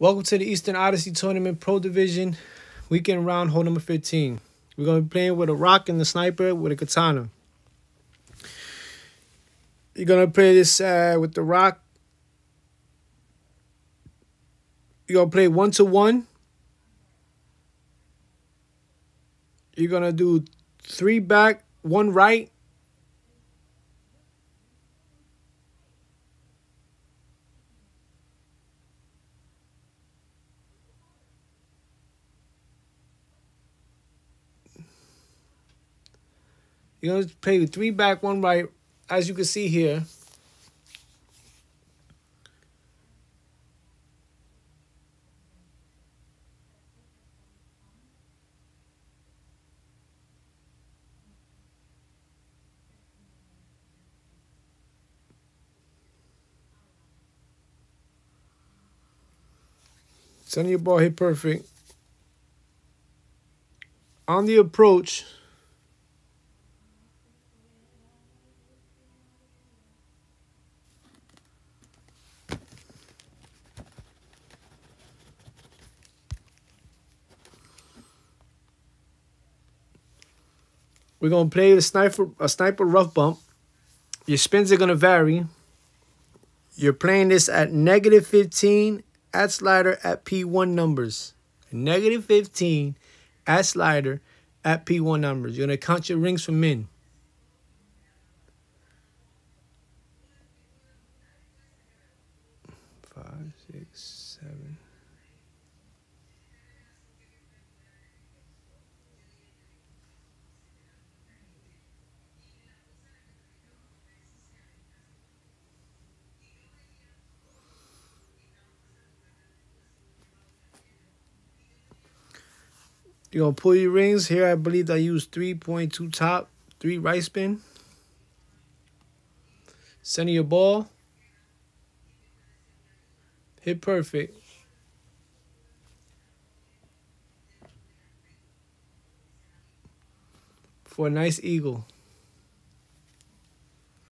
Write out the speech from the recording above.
Welcome to the Eastern Odyssey Tournament Pro Division weekend round, hole number 15. We're going to be playing with a rock and the sniper with a katana. You're going to play this uh, with the rock. You're going to play one to one. You're going to do three back, one right, You're going to play three back, one right, as you can see here. Send your ball hit perfect. On the approach, We're gonna play the sniper a sniper rough bump. Your spins are gonna vary. You're playing this at negative 15 at slider at P1 numbers. Negative 15 at slider at P1 numbers. You're gonna count your rings from min. Five, six, seven. You're gonna pull your rings. Here I believe I used 3.2 top, three right spin. Center your ball. Hit perfect. For a nice eagle.